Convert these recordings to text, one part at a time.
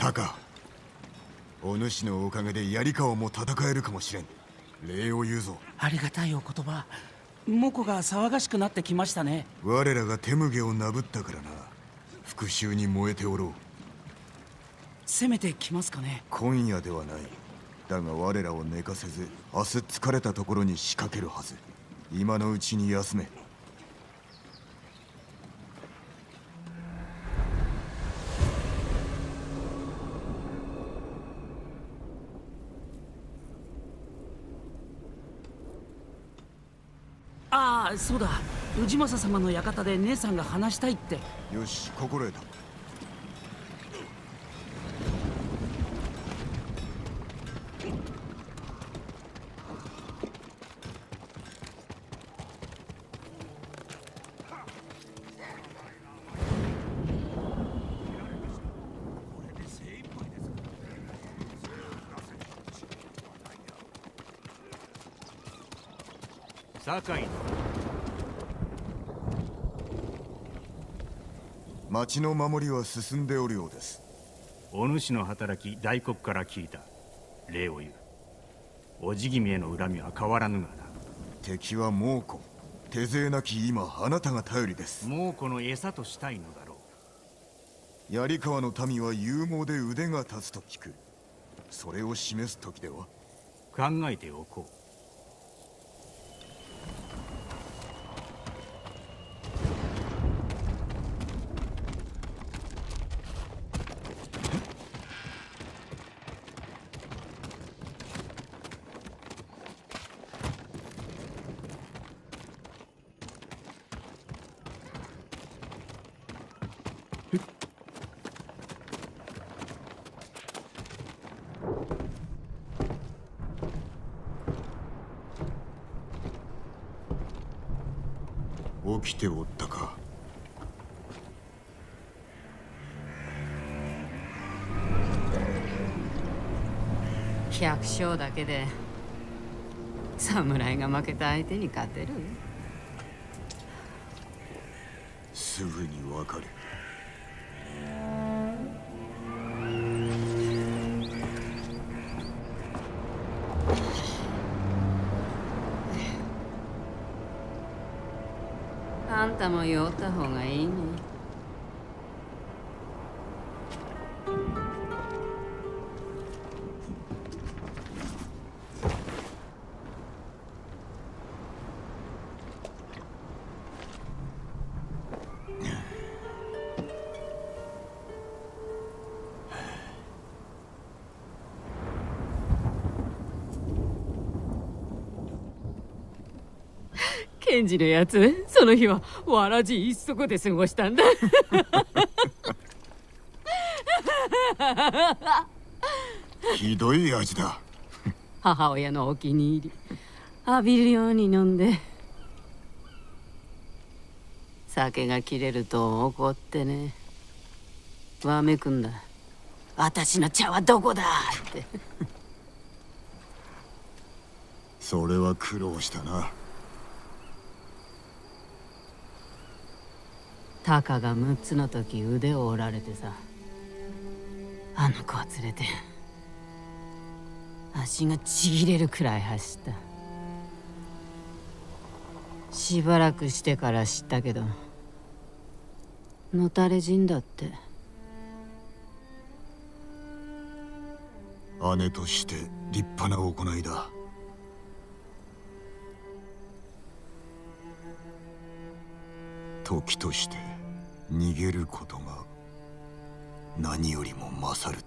タカお主のおかげで槍川も戦えるかもしれん。礼を言うぞ。ありがたいお言葉。モコが騒がしくなってきましたね。我らが手麦をなぶったからな。復讐に燃えておろう。攻めてきますかね。今夜ではない。だが我らを寝かせず明日疲れたところに仕掛けるはず。今のうちに休めああそうだ。氏政様の館で姉さんが話したいって。よし心得た酒井町の守りは進んでおるようです。お主の働き大黒から聞いた。礼を言う。おじ君への恨みは変わらぬがな。敵は猛虎。手勢なき今あなたが頼りです。もうこの餌としたいのだろう。槍川の民は勇猛で腕が立つと聞く。それを示す時では。考えておこう起きておったか。百姓だけで侍が負けた相手に勝てる？すぐにわかるたも酔った方がいいね。ケンジのやつ？その日はわらじ一足で過ごしたんだ。ひどい味だ。母親のお気に入り。浴びるように飲んで。酒が切れると怒ってね。わめくんだ。私の茶はどこだって。それは苦労したなタカが6つの時腕を折られてさ。あの子を連れて足がちぎれるくらい走った。しばらくしてから知ったけどのたれ死んだって。姉として立派な行いだ。時として。逃げることが何よりも勝る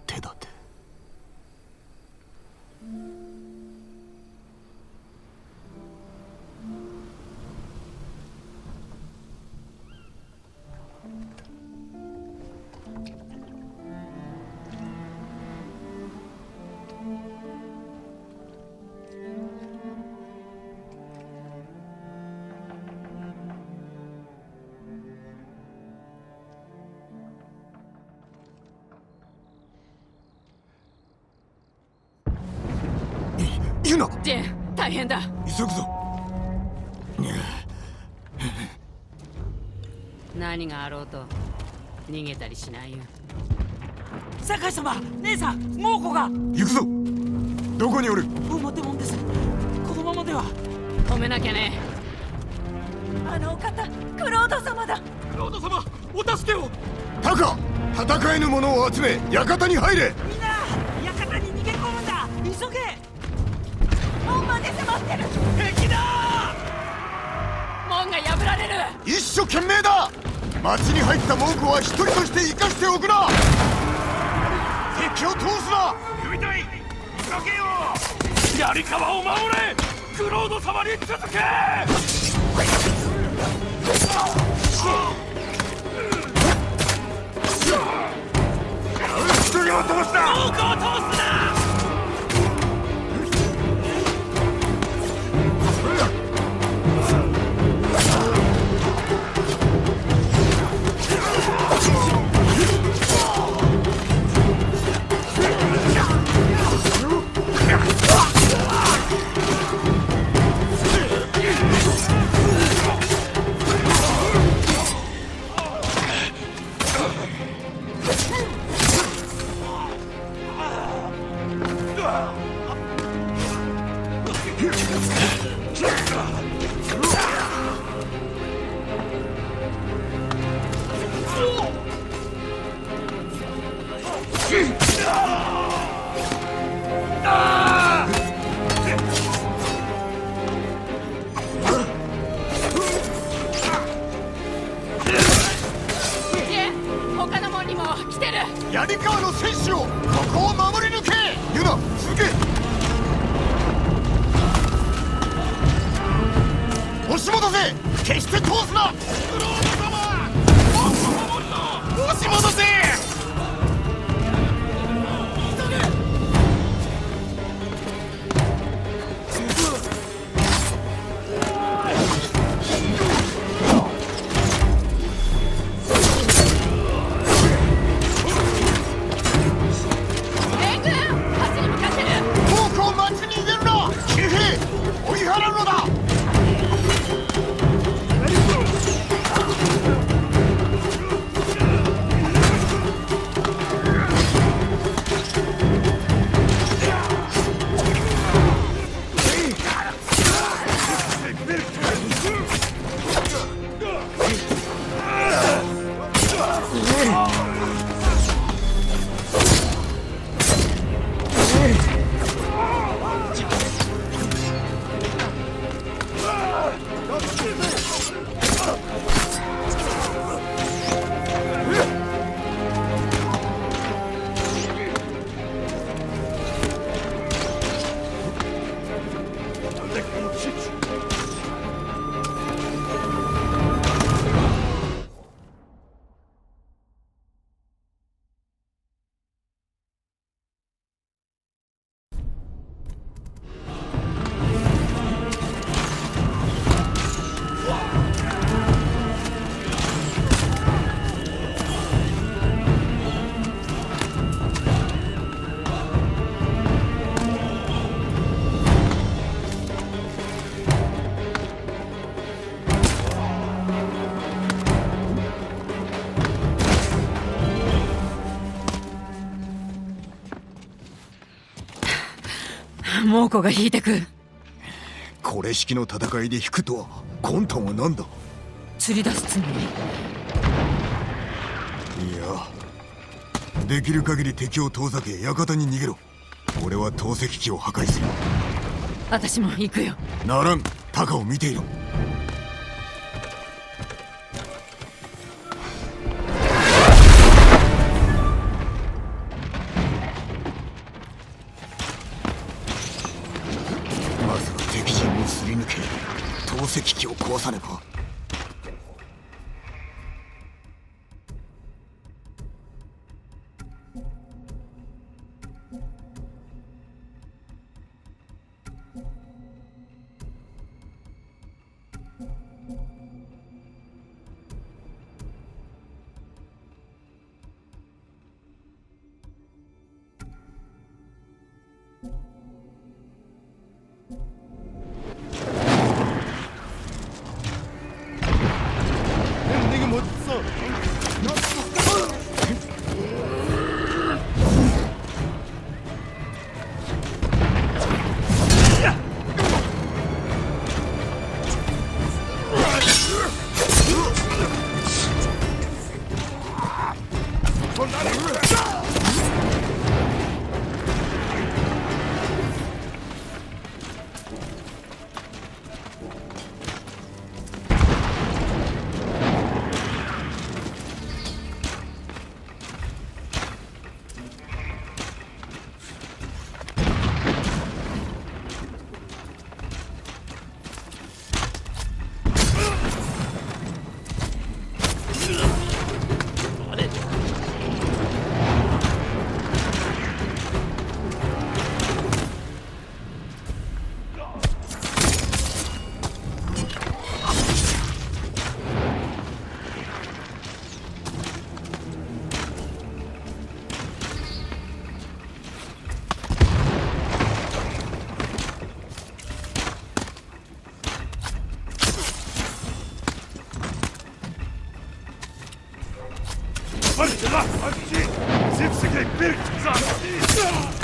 何があろうと逃げたりしないよ。酒井様姉さん猛虎が。行くぞ。どこにおる？表門です。このままでは。止めなきゃね。あのお方クロード様だ。クロード様お助けを。タカ戦えぬ者を集め館に入れ。みんな館に逃げ込むんだ。急げ。門まで迫ってる。敵だ門が破られる。一生懸命だ町に入った門戸は一人として生かしておくな。敵を通すな。組隊急げよ。槍川を守れ。クロード様に続け。次を通すな。猛虎を通す猛虎が引いてく。これ式の戦いで引くとは魂胆は何だ？釣り出すつもり。いやできる限り敵を遠ざけ館に逃げろ。俺は投石機を破壊する。私も行くよ。ならん。タカを見ていろされば Сипсикай, пирк, зам!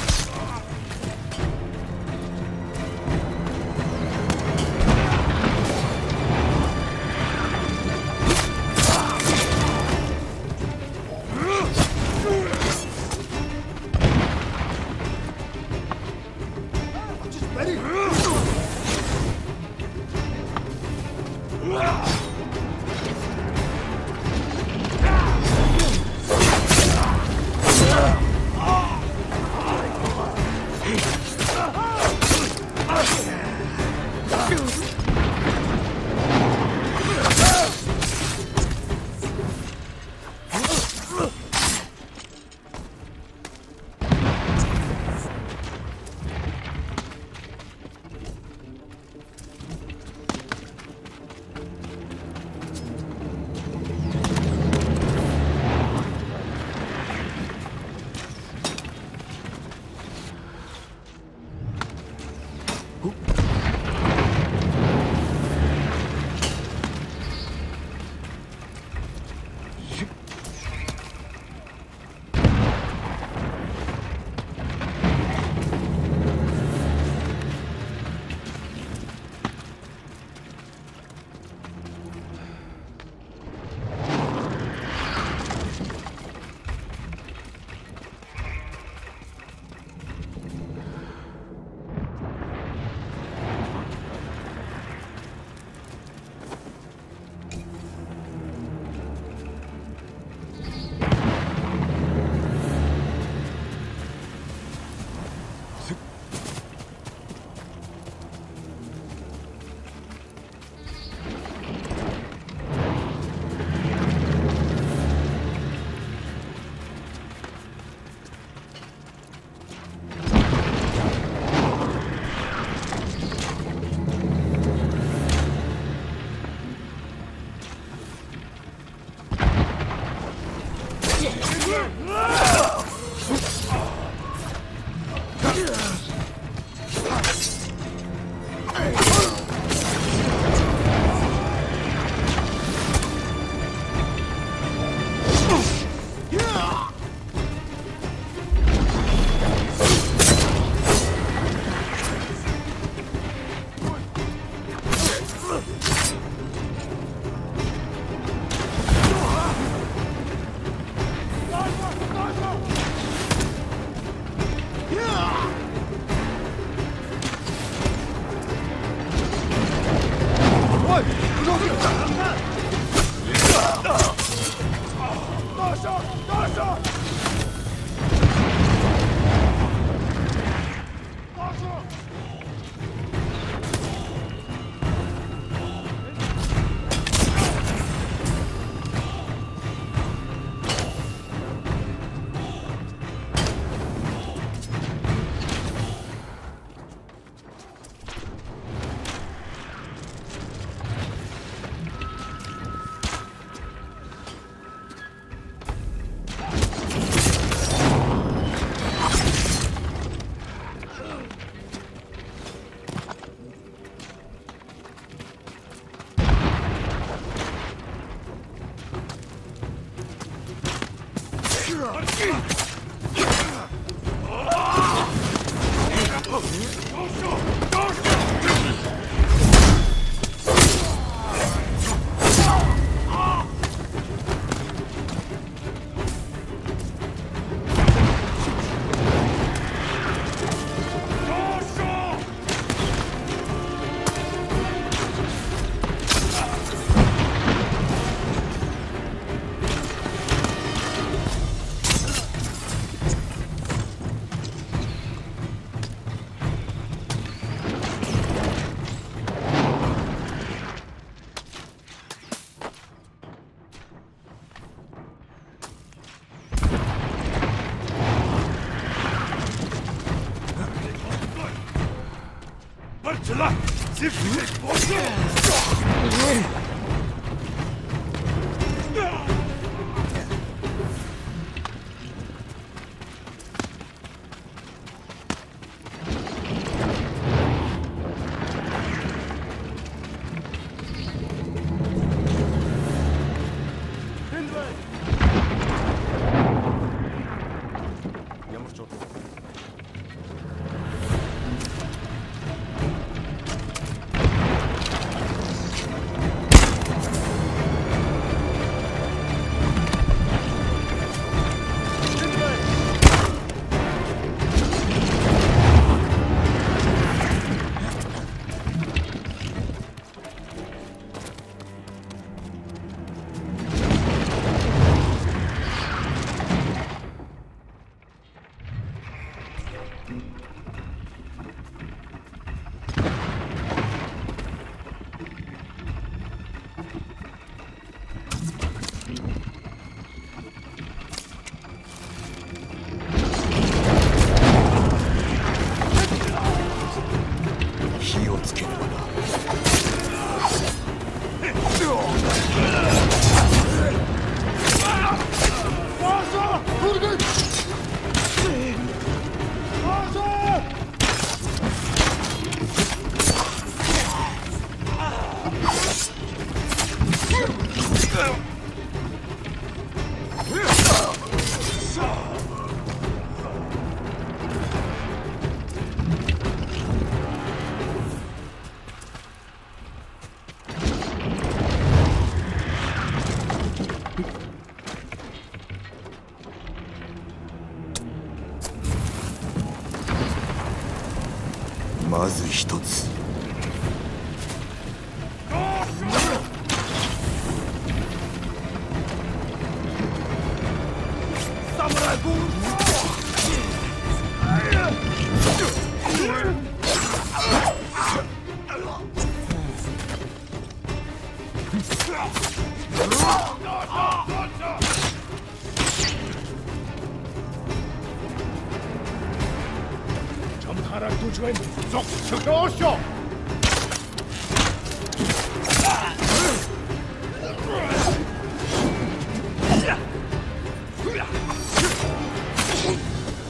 走去高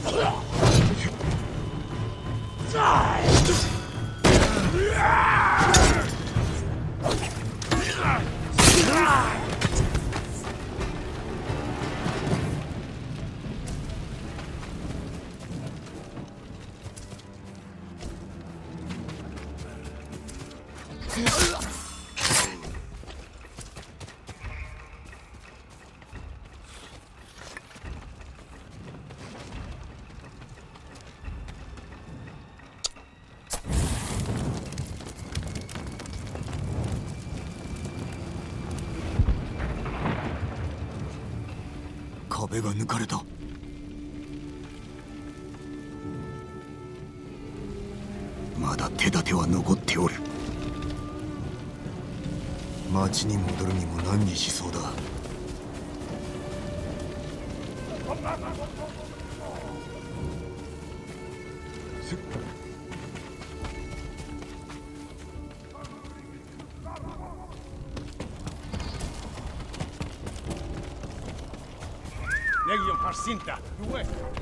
我站在壁が抜かれた。まだ手立ては残っておる。町に戻るにも難儀しそうだ。cinta. West.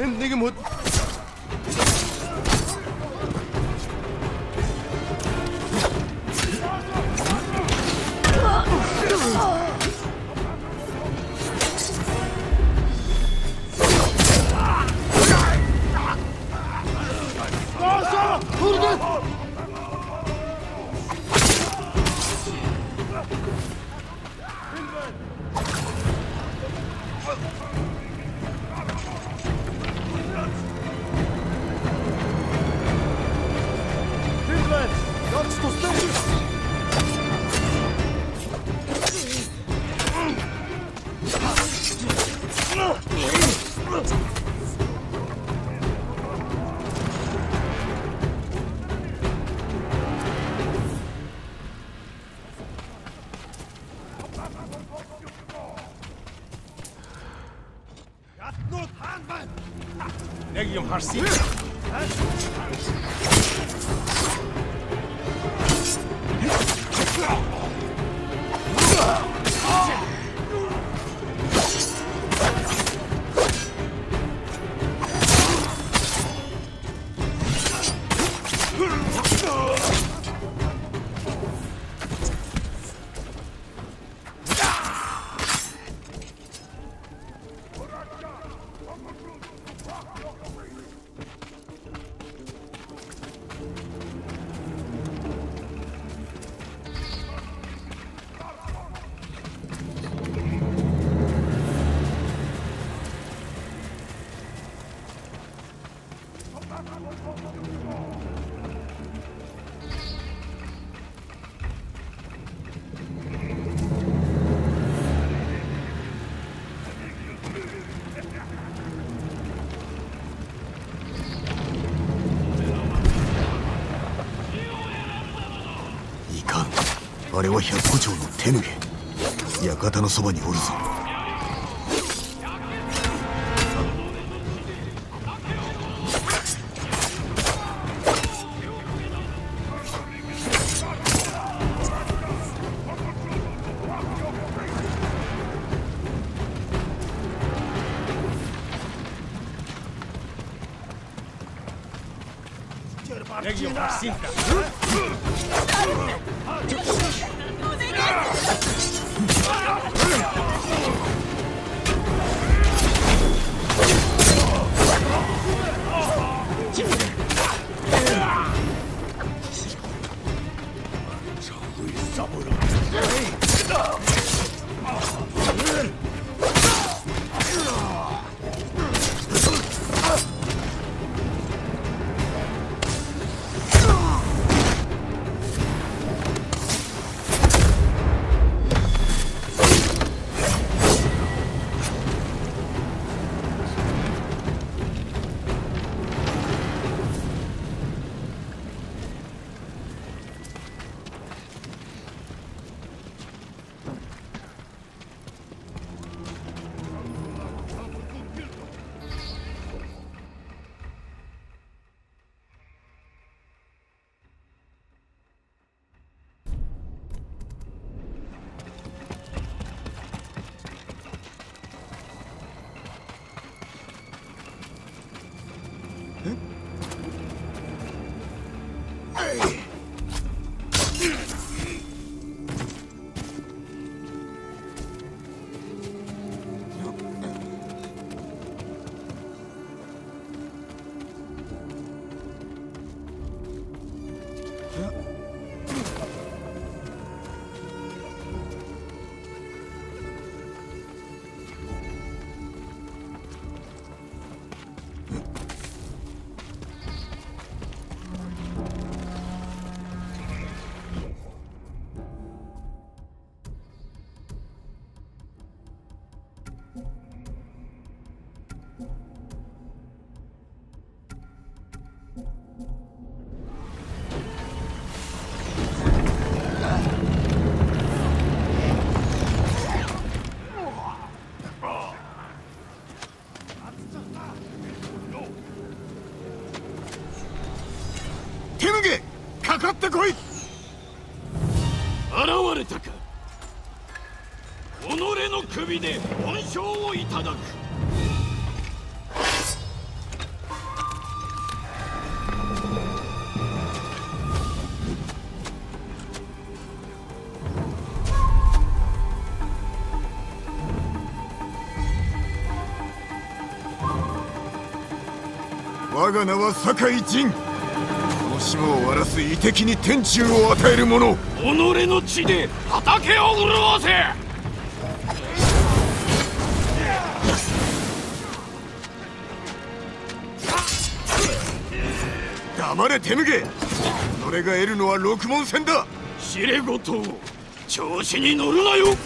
天내 Marcinho. れは百個町の手抜け。館のそばにおるぞ。こい！現れたか。己の首で恩賞をいただく。我が名は酒井仁。島を荒らす遺敵に天誅を与える者己の血で畑を潤せ。黙れ手向け。己が得るのは六門戦だ。知れごとを調子に乗るなよ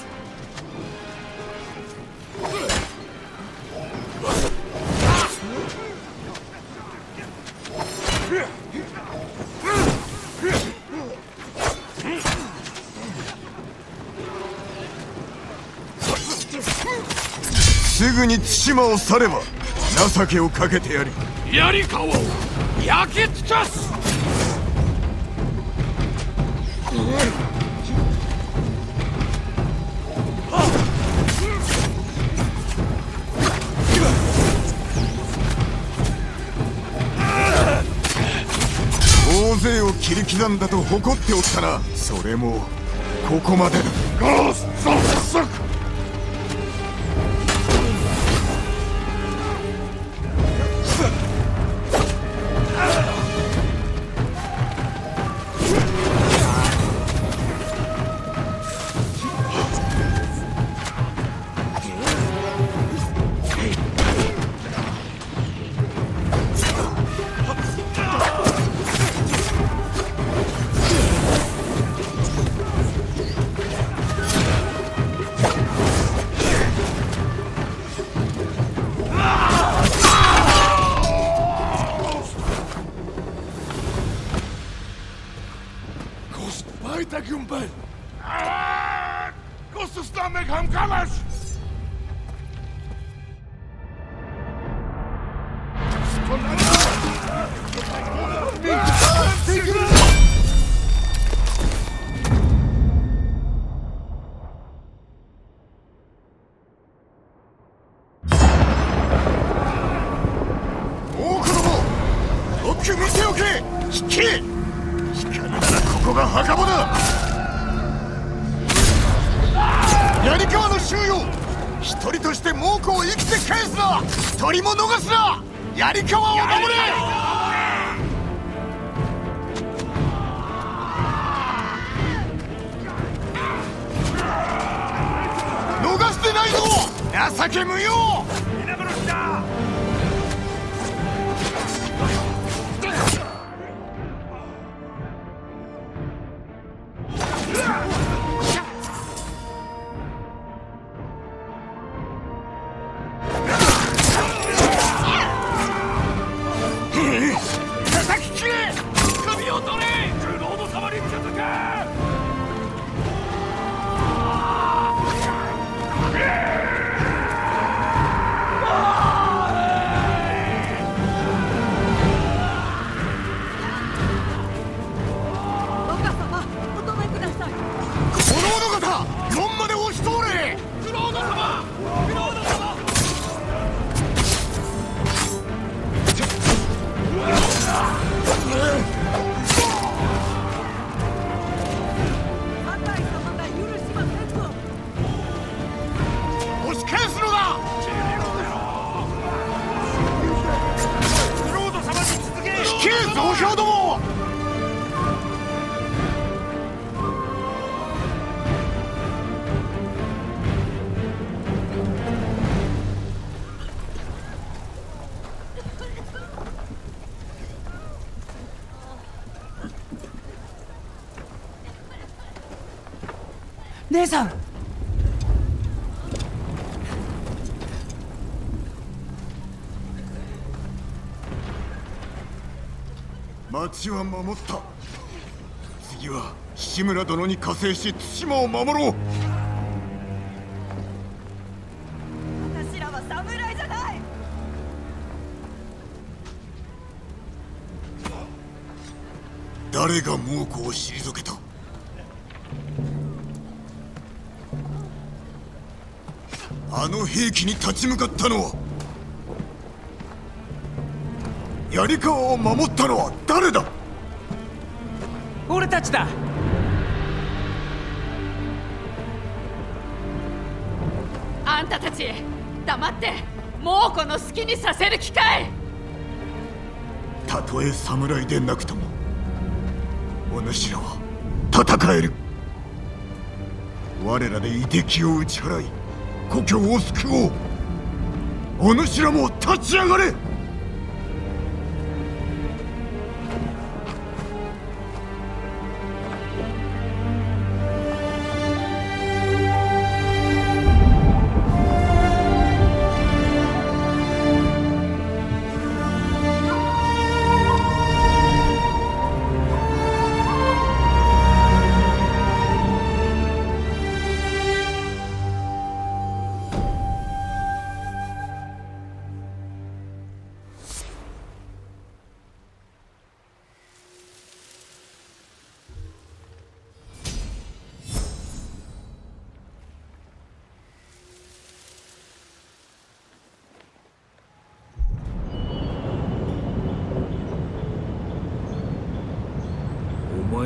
すぐに対馬を去れば情けをかけてやる槍川を焼き尽かす。大勢を切り刻んだと誇っておったな。それもここまでだ。ゴーストソク大引け増票ど町は守った。次は志村殿に加勢し対馬を守ろう。私らは侍じゃない。誰が猛虎を退けた。あの兵器に立ち向かったのは槍川を守ったのは誰だ？俺たちだ。あんたたち黙って猛虎の好きにさせる機会。たとえ侍でなくともお主らは戦える。我らで遺敵を打ち払い故郷を救おう。お主らも立ち上がれ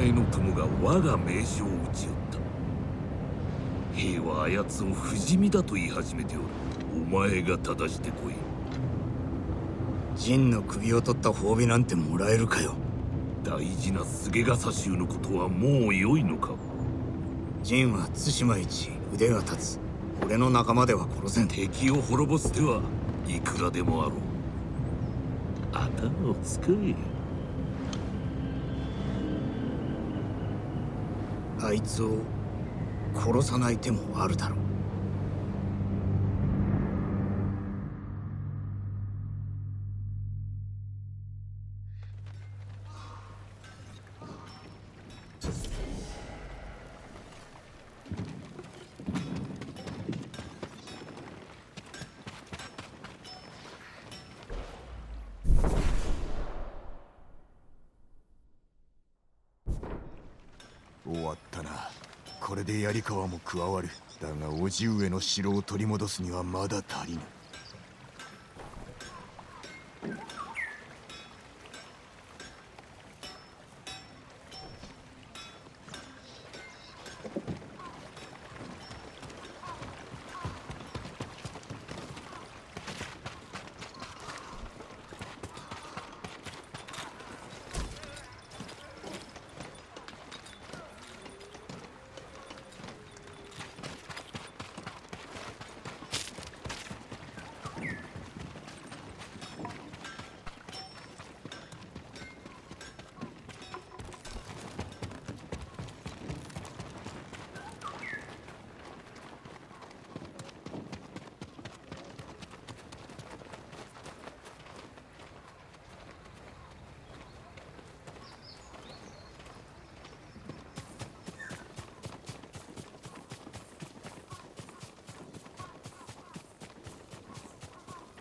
お前の友が我が名将を撃ち寄った。兵はあやつを不死身だと言い始めておる。お前が正してこい。陣の首を取った褒美なんてもらえるかよ。大事な菅笠衆のことはもう良いのか。陣は対馬一腕が立つ。俺の仲間では殺せん。敵を滅ぼす手はいくらでもあろう。頭を使えあいつを殺さない手もあるだろう。川も加わる。だが叔父上の城を取り戻すにはまだ足りぬ。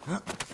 Huh?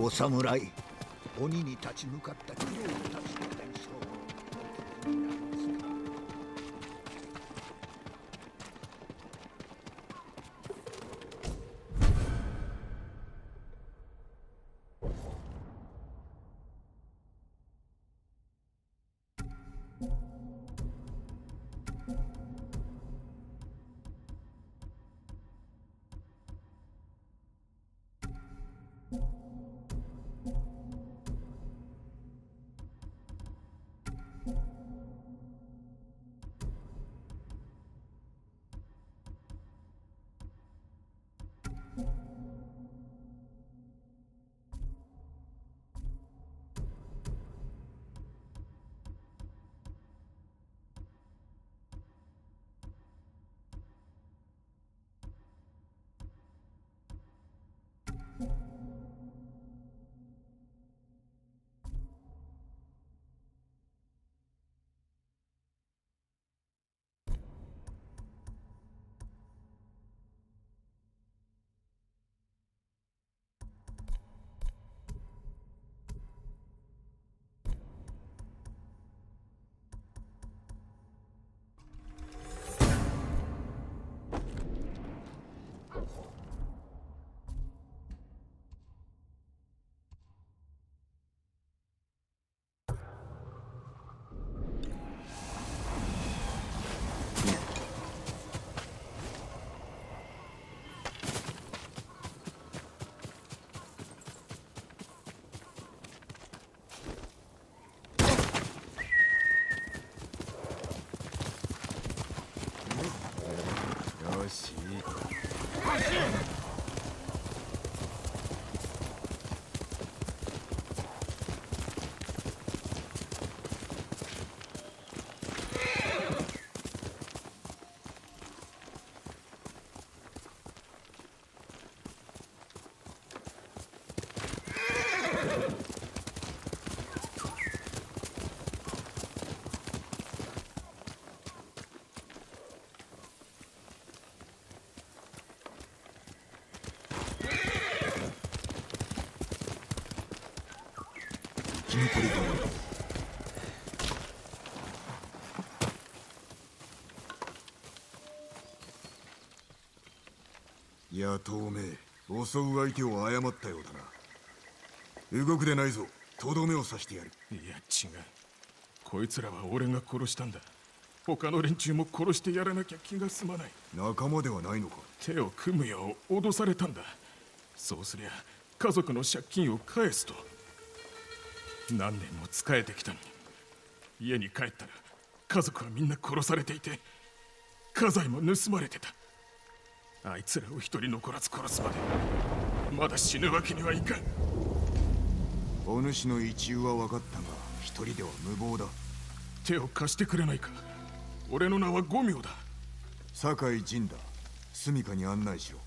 お侍。鬼に立ち向かった苦労たちの伝承子だやとおめえ襲う相手を誤ったようだな。動くでないぞ。とどめを刺してやる。いや違う。こいつらは俺が殺したんだ。他の連中も殺してやらなきゃ気が済まない。仲間ではないのか。手を組むよう脅されたんだ。そうすりゃ家族の借金を返すと。何年も仕えてきたのに。家に帰ったら家族はみんな殺されていて家財も盗まれてたあいつらを一人残らず殺すまでまだ死ぬわけにはいかん。お主の一憂は分かったが一人では無謀だ。手を貸してくれないか。俺の名は五名だ。酒井陣だ。住処に案内しろ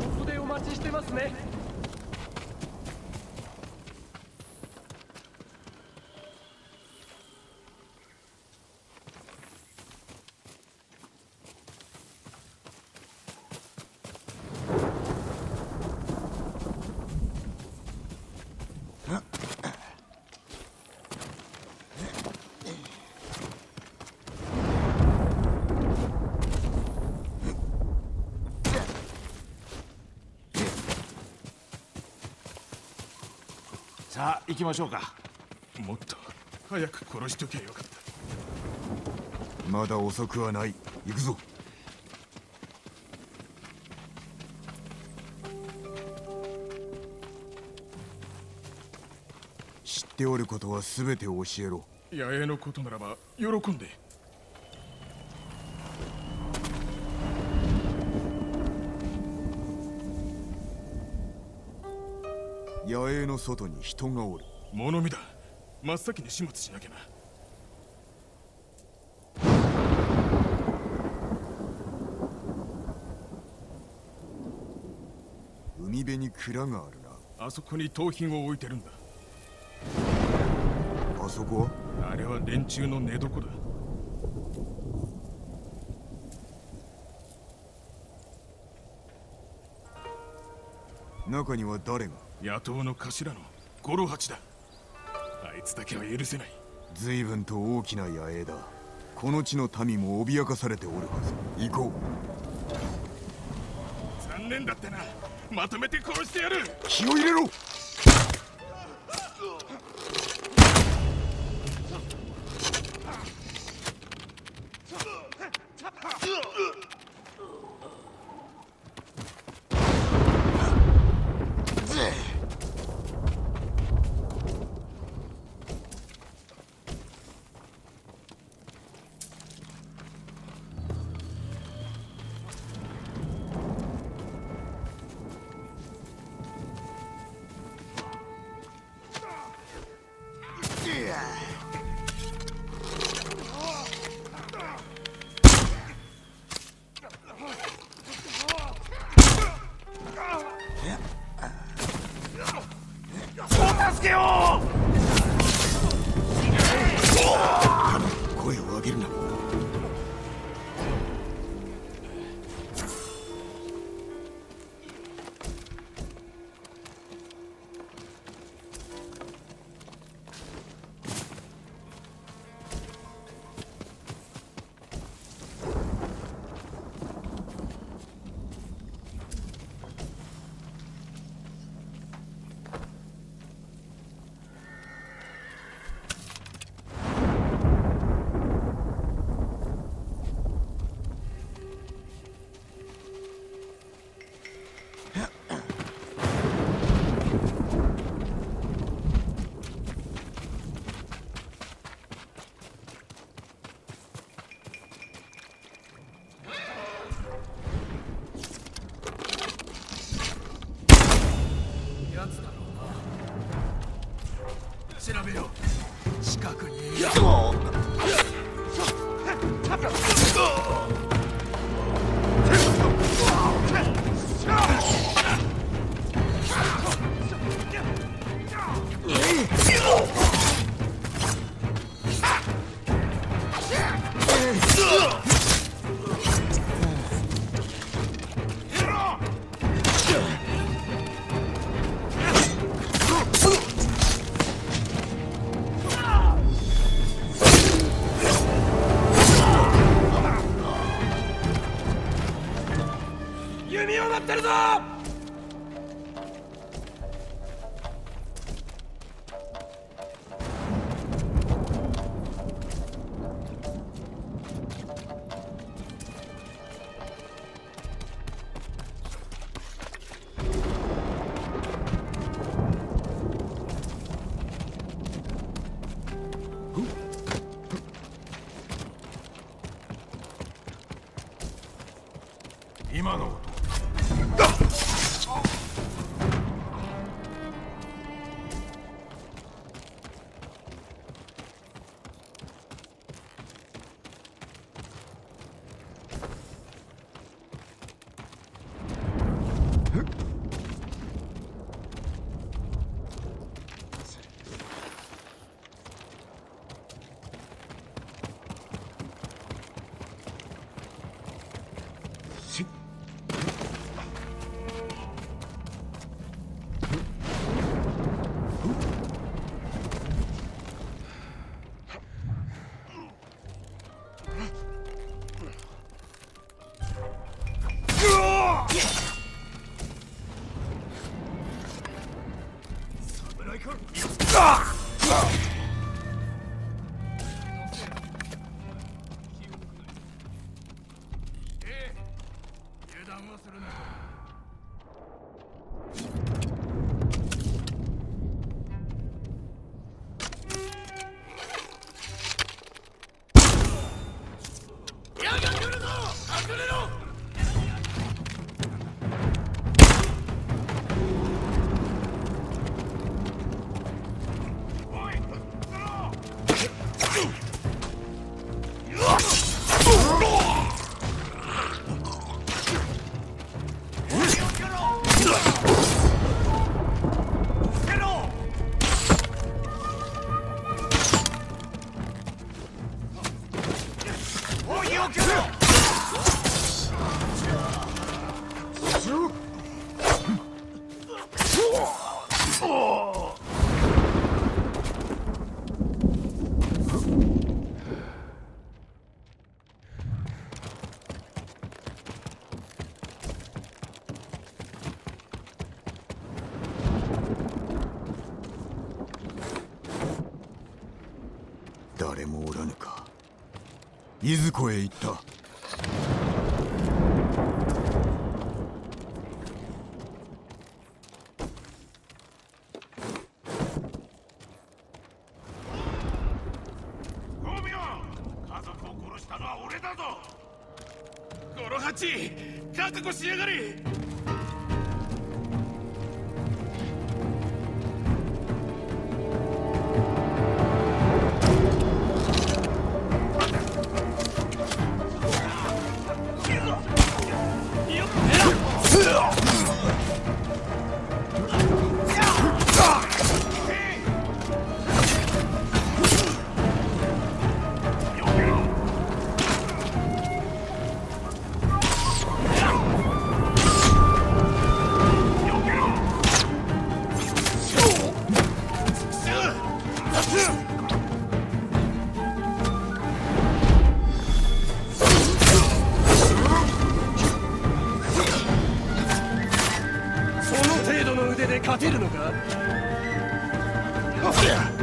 ここでお待ちしてますねさあ行きましょうか。もっと早く殺しとけばよかった。まだ遅くはない。行くぞ。知っておることは全て教えろ。野営のことならば喜んで野営の外に人がおる。物見だ。真っ先に始末しなきゃな。海辺に蔵があるな。あそこに盗品を置いてるんだ。あそこは？あれは連中の寝床だ。中には誰が？野党の頭の五郎八だ。あいつだけは許せない。随分と大きな野営だ。この地の民も脅かされておるはず。行こ残念だったな。まとめて殺してやる。う気を入れろ声を上げるなってるぞいずこへ行った。が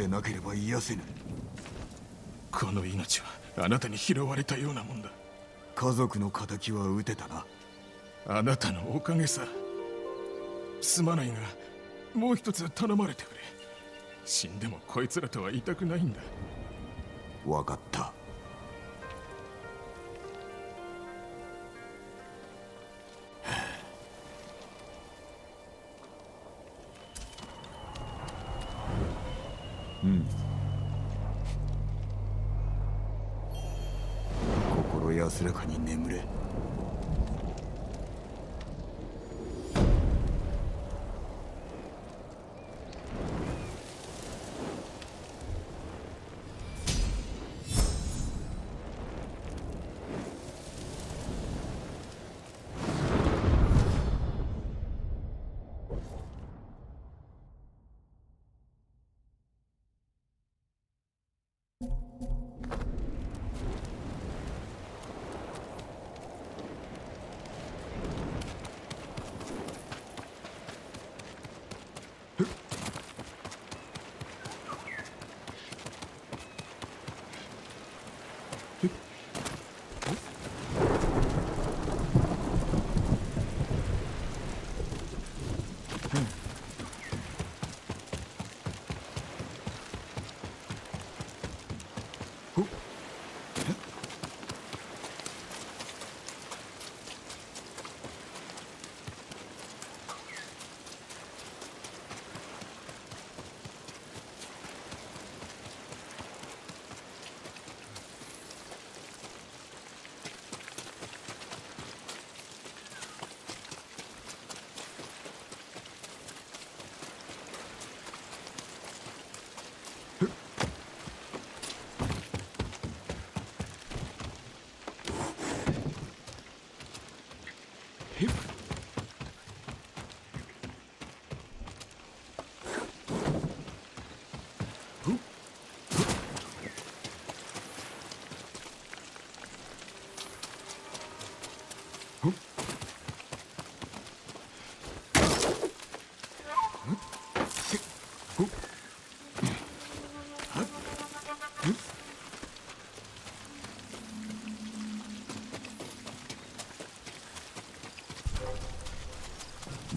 でなければ癒せぬ。この命はあなたに拾われたようなもんだ。家族の仇は討てたな。あなたのおかげさ。すまないがもう一つ頼まれてくれ。死んでもこいつらとは言いたくないんだ。分かった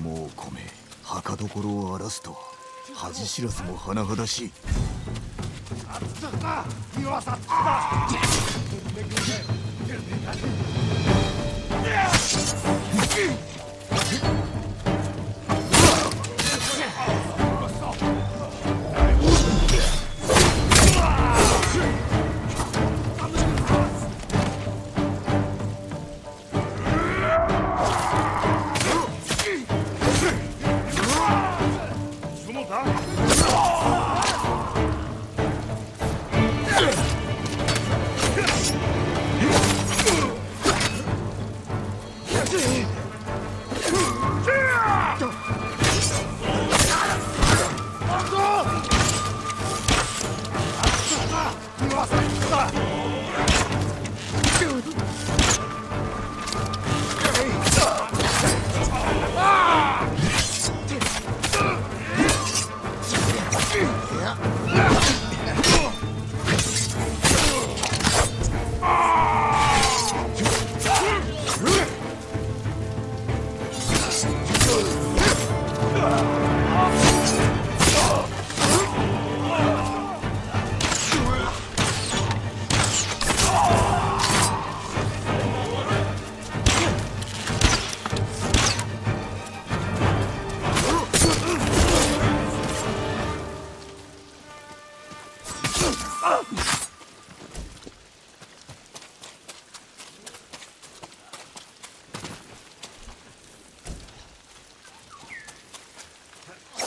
もう米墓所を荒らすとは恥知らずも甚だしい。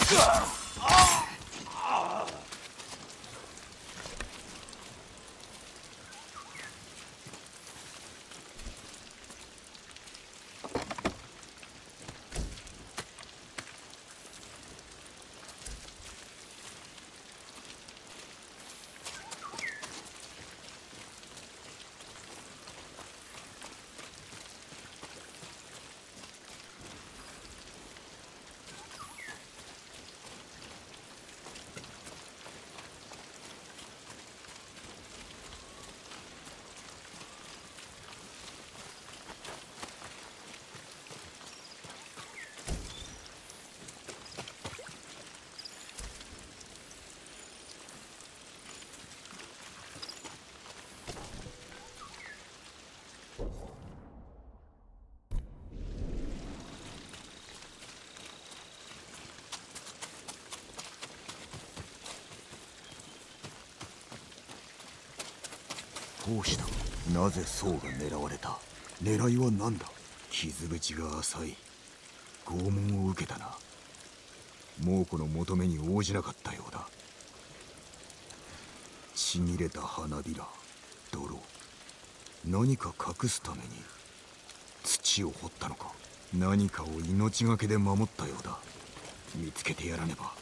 どうした。なぜ宋が狙われた？狙いは何だ？傷口が浅い。拷問を受けたな。猛虎の求めに応じなかったようだ。ちぎれた花びら泥。何か隠すために土を掘ったのか。何かを命がけで守ったようだ。見つけてやらねば。